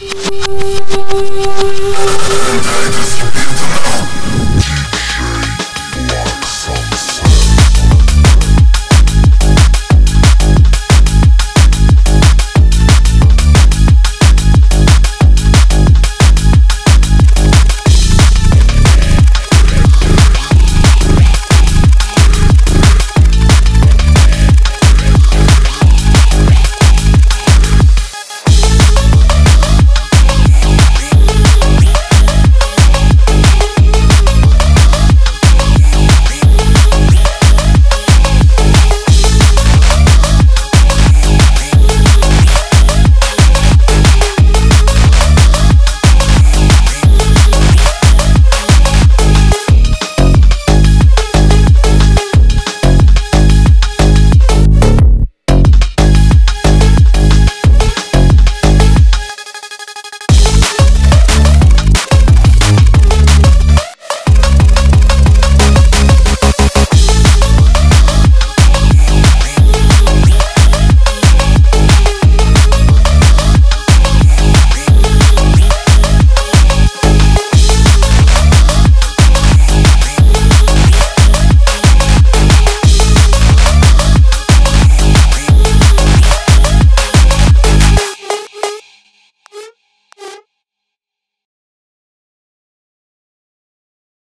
Anti-distributor